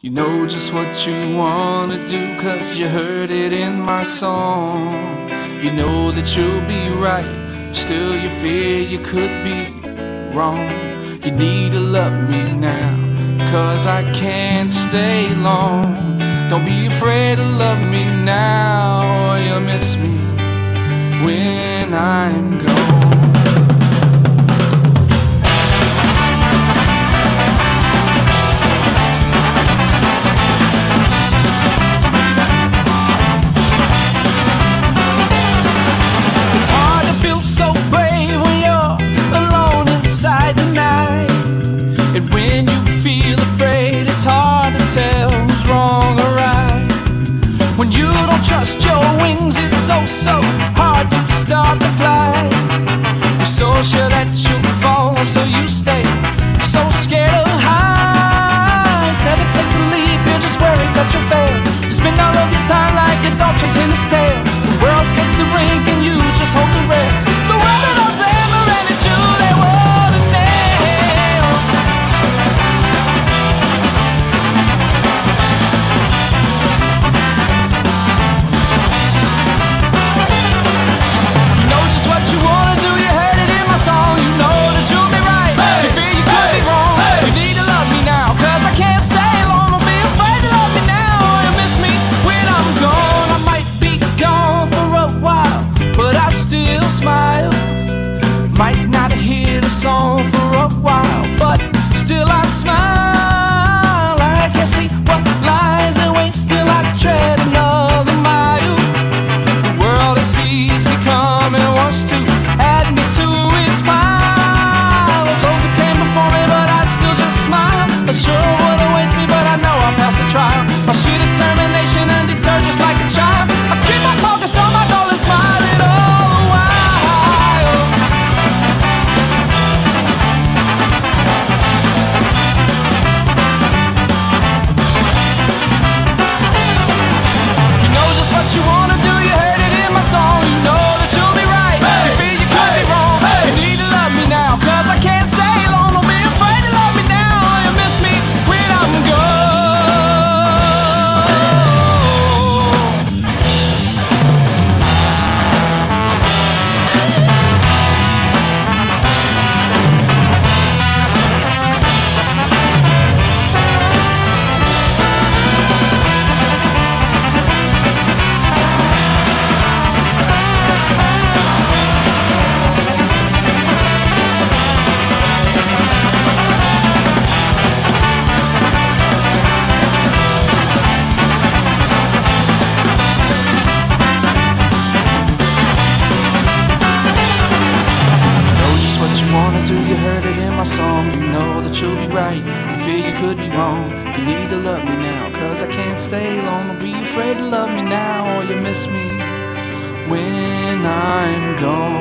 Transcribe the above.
You know just what you wanna do cause you heard it in my song. You know that you'll be right, still you fear you could be wrong. You need to love me now, cause I can't stay long. Don't be afraid to love me now, so this for a while, but still I smile. you know that you'll be right. You fear you could be wrong, you need to love me now. Cause I can't stay long, don't be afraid to love me now, or you'll miss me when I'm gone.